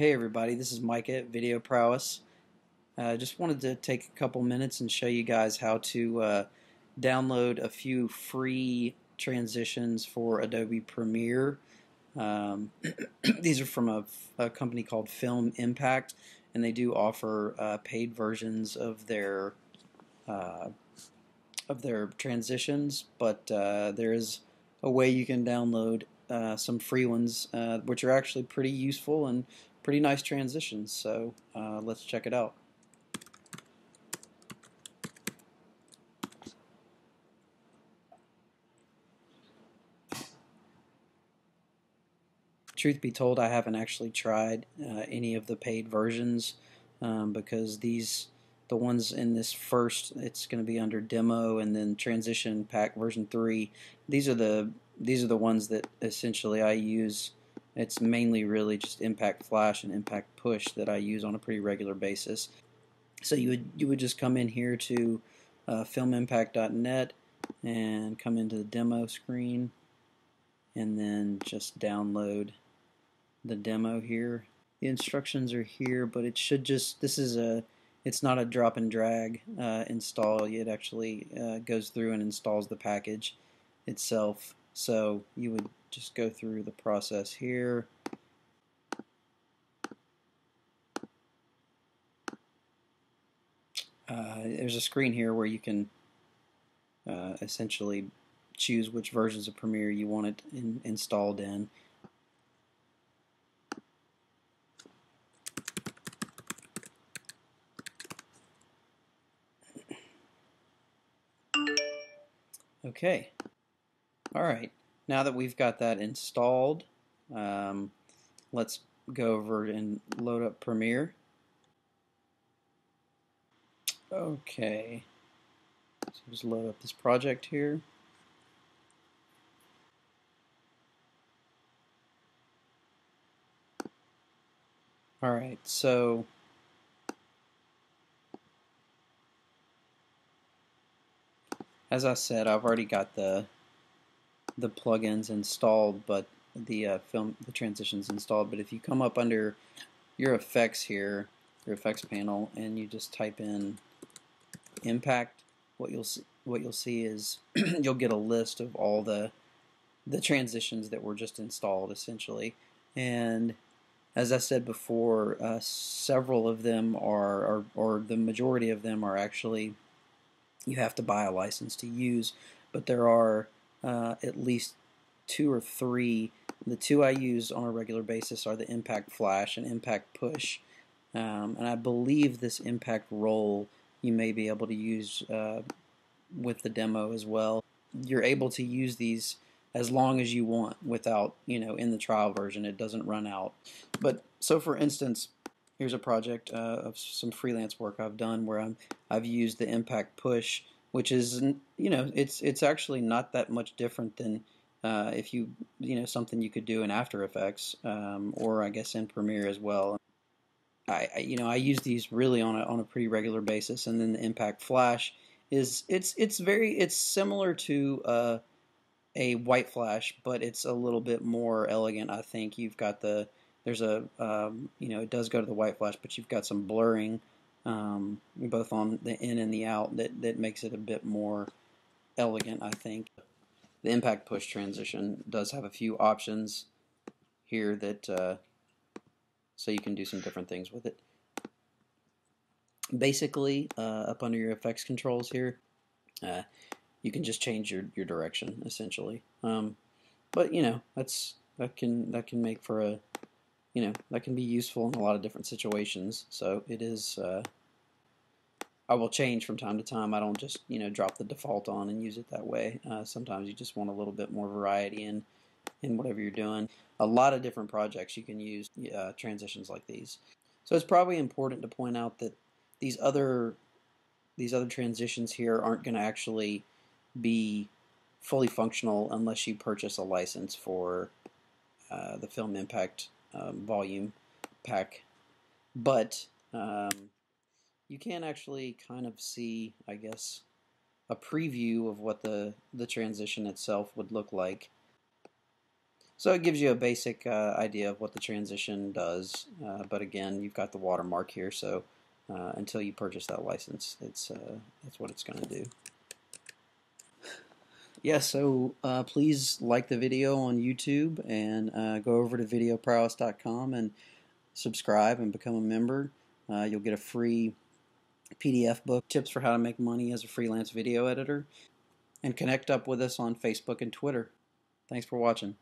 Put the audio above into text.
Hey everybody, this is Micah at Video Prowess. I uh, just wanted to take a couple minutes and show you guys how to uh, download a few free transitions for Adobe Premiere. Um, these are from a, a, company called Film Impact, and they do offer uh, paid versions of their uh, of their transitions, but uh, there is a way you can download uh, some free ones, uh, which are actually pretty useful and pretty nice transitions. So uh, let's check it out. Truth be told, I haven't actually tried uh, any of the paid versions um, because these the ones in this first it's going to be under demo and then transition pack version 3 these are the these are the ones that essentially I use it's mainly really just impact flash and impact push that I use on a pretty regular basis so you would you would just come in here to uh, filmimpact.net and come into the demo screen and then just download the demo here the instructions are here but it should just this is a it's not a drop and drag uh, install. It actually uh, goes through and installs the package itself. So you would just go through the process here. Uh, there's a screen here where you can uh, essentially choose which versions of Premiere you want it in, installed in. Okay. All right. Now that we've got that installed, um, let's go over and load up Premiere. Okay. So just load up this project here. All right, so as I said, I've already got the the plugins installed, but the uh, film the transitions installed. But if you come up under your effects here, your effects panel, and you just type in impact, what you'll see what you'll see is you'll get a list of all the the transitions that were just installed essentially. And as I said before, uh, several of them are, or, or the majority of them are actually you have to buy a license to use, but there are uh, at least two or three. The two I use on a regular basis are the Impact Flash and Impact Push, um, and I believe this Impact Roll you may be able to use uh, with the demo as well. You're able to use these as long as you want without, you know, in the trial version it doesn't run out. But so for instance, here's a project uh, of some freelance work I've done where I'm I've used the impact push, which is you know it's it's actually not that much different than uh, if you you know something you could do in After Effects um, or I guess in Premiere as well. I, I, you know I use these really on a on a pretty regular basis, and then the impact flash is it's it's very it's similar to uh, a white flash, but it's a little bit more elegant. I think you've got the there's a um, you know it does go to the white flash, but you've got some blurring um, both on the in and the out that that makes it a bit more elegant. I think the impact push transition does have a few options here that uh, so you can do some different things with it. Basically, uh, up under your effects controls here, uh, you can just change your, your direction essentially. Um, but you know that's that can that can make for a you know, that can be useful in a lot of different situations. So it is, uh, I will change from time to time. I don't just, you know, drop the default on and use it that way. Uh, sometimes you just want a little bit more variety in, in whatever you're doing. A lot of different projects you can use uh, transitions like these. So it's probably important to point out that these other these other transitions here aren't going to actually be fully functional unless you purchase a license for uh, the Film Impact um, volume pack, but um, you can actually kind of see, I guess, a preview of what the, the transition itself would look like. So it gives you a basic uh, idea of what the transition does, uh, but again, you've got the watermark here, so uh, until you purchase that license, it's uh, that's what it's going to do. Yeah, so uh, please like the video on YouTube and uh, go over to videoprowess.com and subscribe and become a member. you'll get a free PDF book, tips for how to make money as a freelance video editor, and connect up with us on Facebook and Twitter. Thanks for watching.